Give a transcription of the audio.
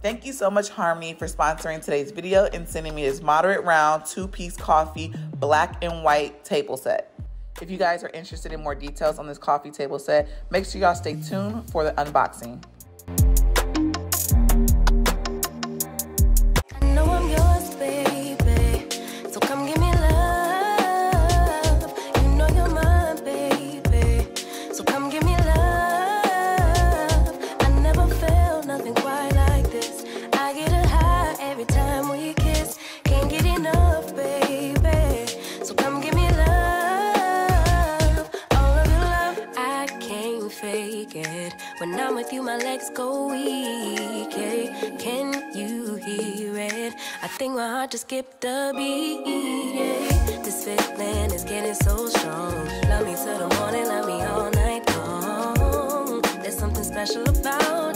Thank you so much, Homary, for sponsoring today's video and sending me this moderate round two piece coffee black and white table set. If you guys are interested in more details on this coffee table set, make sure y'all stay tuned for the unboxing. When I'm with you, my legs go weak. Yeah. Can you hear it? I think my heart just skipped a beat. Yeah. This feeling is getting so strong. Love me till the morning, love me all night long. There's something special about.